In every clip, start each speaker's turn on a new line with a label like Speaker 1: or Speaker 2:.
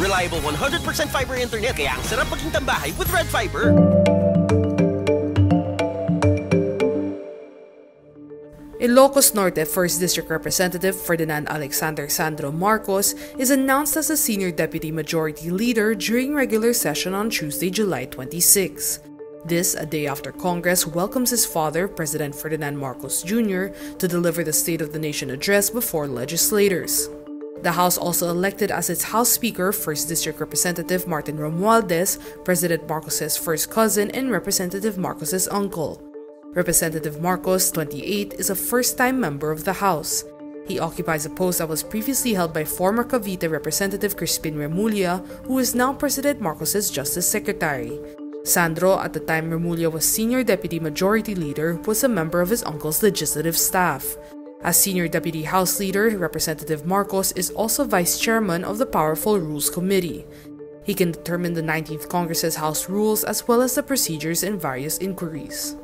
Speaker 1: Reliable 100% fiber internet kaya ang sarap maging tambahay with Red Fiber.
Speaker 2: Ilocos Norte 1st District Representative Ferdinand Alexander Sandro Marcos is announced as a Senior Deputy Majority Leader during regular session on Tuesday, July 26. This, a day after Congress welcomes his father, President Ferdinand Marcos Jr., to deliver the State of the Nation address before legislators. The House also elected as its House Speaker 1st District Representative Martin Romualdez, President Marcos's first cousin and Representative Marcos's uncle. Representative Marcos, 28, is a first time member of the House. He occupies a post that was previously held by former Cavite Representative Crispin Remulla, who is now President Marcos's Justice Secretary. Sandro, at the time Remulla was Senior Deputy Majority Leader, was a member of his uncle's legislative staff. As Senior Deputy House Leader, Representative Marcos is also Vice Chairman of the Powerful Rules Committee. He can determine the 19th Congress's House rules as well as the procedures in various inquiries.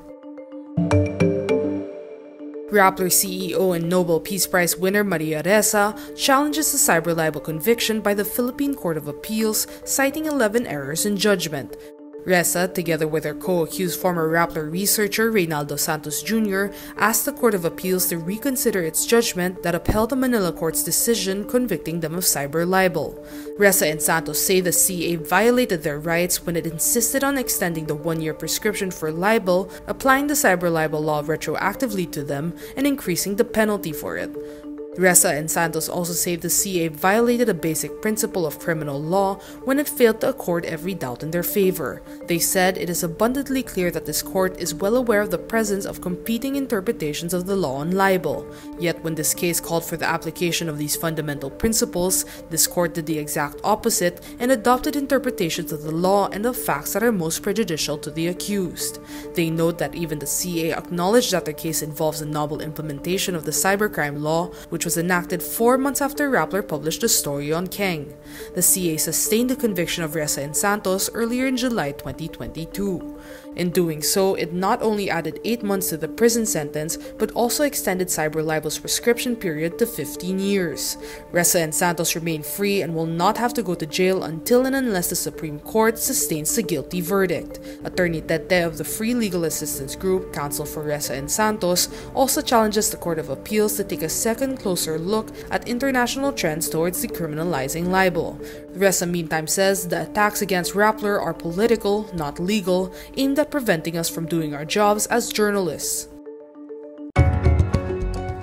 Speaker 2: Rappler CEO and Nobel Peace Prize winner Maria Ressa challenges the cyber libel conviction by the Philippine Court of Appeals, citing 11 errors in judgment. Ressa, together with her co-accused former Rappler researcher Reynaldo Santos Jr., asked the Court of Appeals to reconsider its judgment that upheld the Manila court's decision convicting them of cyber libel. Ressa and Santos say the CA violated their rights when it insisted on extending the one-year prescription for libel, applying the cyber libel law retroactively to them, and increasing the penalty for it. Ressa and Santos also say the CA violated a basic principle of criminal law when it failed to accord every doubt in their favor. They said it is abundantly clear that this court is well aware of the presence of competing interpretations of the law on libel. Yet when this case called for the application of these fundamental principles, this court did the exact opposite and adopted interpretations of the law and of facts that are most prejudicial to the accused. They note that even the CA acknowledged that their case involves a novel implementation of the cybercrime law, which was enacted four months after Rappler published the story on Keng. The CA sustained the conviction of Ressa and Santos earlier in July 2022. In doing so, it not only added 8 months to the prison sentence, but also extended cyber libel's prescription period to 15 years. Ressa and Santos remain free and will not have to go to jail until and unless the Supreme Court sustains the guilty verdict. Attorney Tete of the Free Legal Assistance Group, counsel for Ressa and Santos, also challenges the Court of Appeals to take a second closer look at international trends towards decriminalizing libel. Ressa meantime says the attacks against Rappler are political, not legal, aimed at preventing us from doing our jobs as journalists.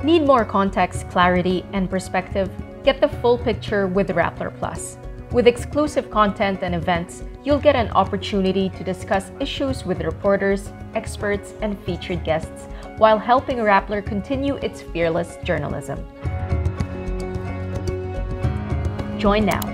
Speaker 3: Need more context, clarity, and perspective? Get the full picture with Rappler Plus. With exclusive content and events, you'll get an opportunity to discuss issues with reporters, experts, and featured guests while helping Rappler continue its fearless journalism. Join now.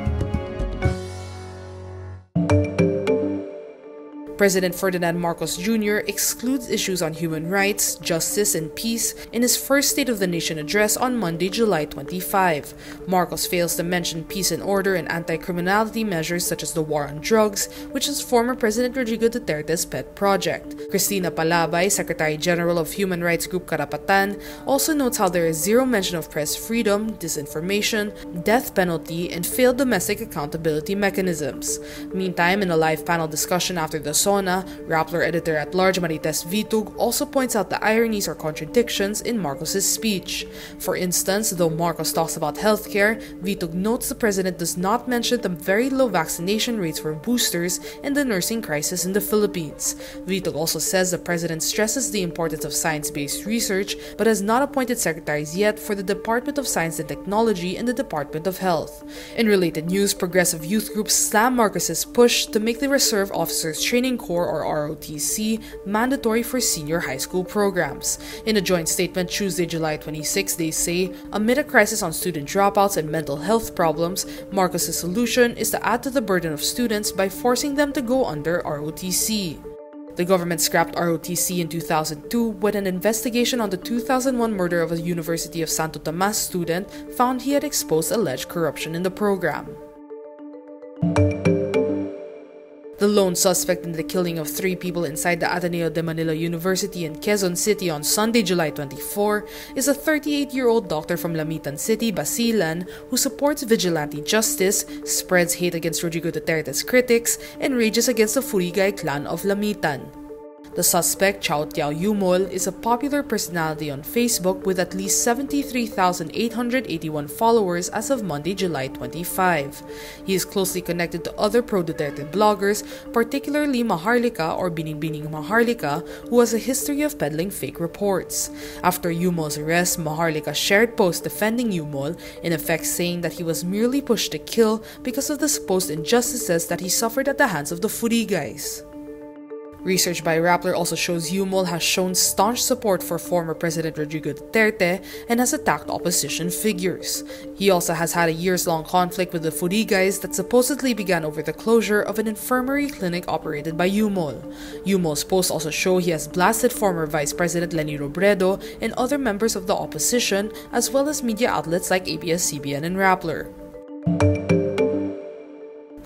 Speaker 2: President Ferdinand Marcos Jr. excludes issues on human rights, justice, and peace in his first State of the Nation address on Monday, July 25. Marcos fails to mention peace and order and anti criminality measures such as the war on drugs, which is former President Rodrigo Duterte's pet project. Cristina Palabay, Secretary General of Human Rights Group Karapatan, also notes how there is zero mention of press freedom, disinformation, death penalty, and failed domestic accountability mechanisms. Meantime, in a live panel discussion after the Persona, Rappler editor at large Marites Vitug also points out the ironies or contradictions in Marcos's speech. For instance, though Marcos talks about healthcare, Vitug notes the president does not mention the very low vaccination rates for boosters and the nursing crisis in the Philippines. Vitug also says the president stresses the importance of science-based research but has not appointed secretaries yet for the Department of Science and Technology and the Department of Health. In related news, progressive youth groups slam Marcos's push to make the reserve officers training Corps or ROTC mandatory for senior high school programs. In a joint statement Tuesday, July 26, they say, amid a crisis on student dropouts and mental health problems, Marcos's solution is to add to the burden of students by forcing them to go under ROTC. The government scrapped ROTC in 2002 when an investigation on the 2001 murder of a University of Santo Tomas student found he had exposed alleged corruption in the program. The lone suspect in the killing of three people inside the Ateneo de Manila University in Quezon City on Sunday, July 24, is a 38 year old doctor from Lamitan City, Basilan, who supports vigilante justice, spreads hate against Rodrigo Duterte's critics, and rages against the Furigay clan of Lamitan. The suspect, Chao Tiao Yumol, is a popular personality on Facebook with at least 73,881 followers as of Monday, July 25. He is closely connected to other pro Duterte bloggers, particularly Maharlika or Binibining Maharlika, who has a history of peddling fake reports. After Yumol's arrest, Maharlika shared posts defending Yumol, in effect saying that he was merely pushed to kill because of the supposed injustices that he suffered at the hands of the Furigays. Research by Rappler also shows Yumol has shown staunch support for former President Rodrigo Duterte and has attacked opposition figures. He also has had a years long conflict with the Furigay's that supposedly began over the closure of an infirmary clinic operated by Yumol. Yumol's posts also show he has blasted former Vice President Leni Robredo and other members of the opposition, as well as media outlets like ABS-CBN and Rappler.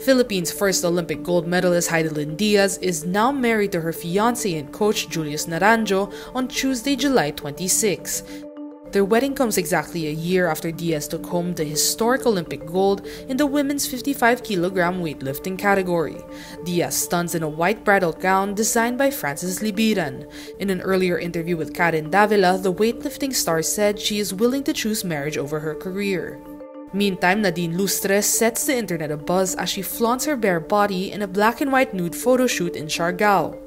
Speaker 2: Philippines' first Olympic gold medalist Hidilyn Diaz is now married to her fiancé and coach Julius Naranjo on Tuesday, July 26. Their wedding comes exactly a year after Diaz took home the historic Olympic gold in the women's 55 kilogram weightlifting category. Diaz stuns in a white bridal gown designed by Francis Libiran. In an earlier interview with Karen Davila, the weightlifting star said she is willing to choose marriage over her career. Meantime, Nadine Lustres sets the internet abuzz as she flaunts her bare body in a black and white nude photo shoot in Siargao.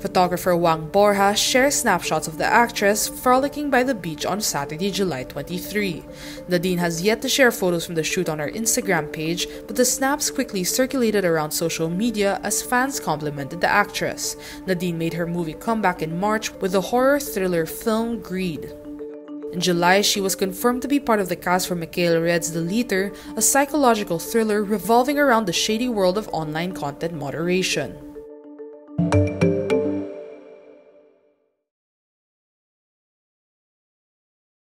Speaker 2: Photographer Wang Borja shares snapshots of the actress frolicking by the beach on Saturday, July 23. Nadine has yet to share photos from the shoot on her Instagram page, but the snaps quickly circulated around social media as fans complimented the actress. Nadine made her movie comeback in March with the horror thriller film Greed. In July, she was confirmed to be part of the cast for Mikhail Red's The Leader, a psychological thriller revolving around the shady world of online content moderation.